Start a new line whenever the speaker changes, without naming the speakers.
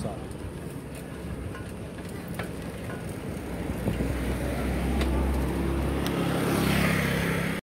side.